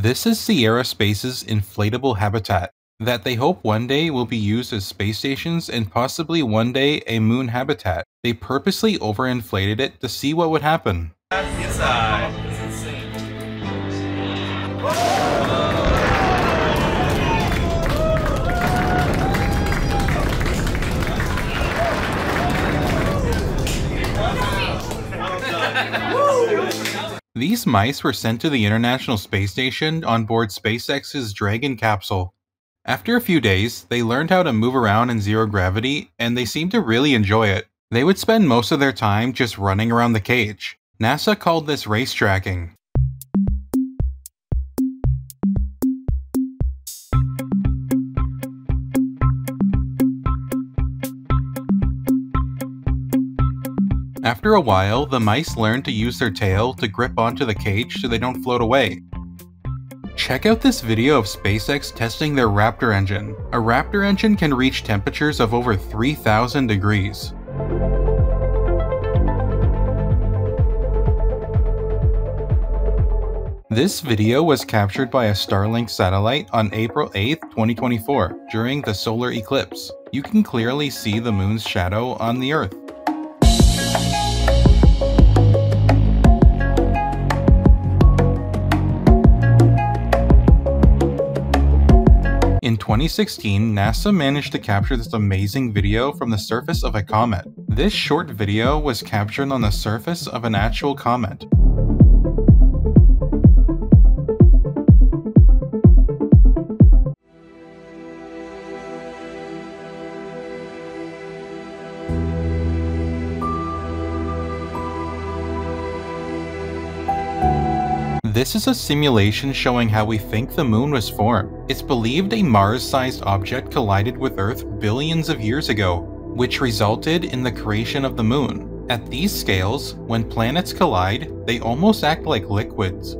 This is Sierra Space's inflatable habitat that they hope one day will be used as space stations and possibly one day a moon habitat. They purposely overinflated it to see what would happen. These mice were sent to the International Space Station on board SpaceX's Dragon capsule. After a few days, they learned how to move around in zero gravity, and they seemed to really enjoy it. They would spend most of their time just running around the cage. NASA called this race After a while, the mice learn to use their tail to grip onto the cage so they don't float away. Check out this video of SpaceX testing their Raptor engine. A Raptor engine can reach temperatures of over 3000 degrees. This video was captured by a Starlink satellite on April 8, 2024, during the solar eclipse. You can clearly see the moon's shadow on the Earth. In 2016, NASA managed to capture this amazing video from the surface of a comet. This short video was captured on the surface of an actual comet. This is a simulation showing how we think the moon was formed. It's believed a Mars-sized object collided with Earth billions of years ago, which resulted in the creation of the moon. At these scales, when planets collide, they almost act like liquids.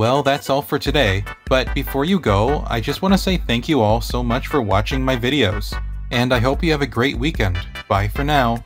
Well, that's all for today, but before you go, I just want to say thank you all so much for watching my videos, and I hope you have a great weekend. Bye for now.